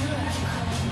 Спасибо.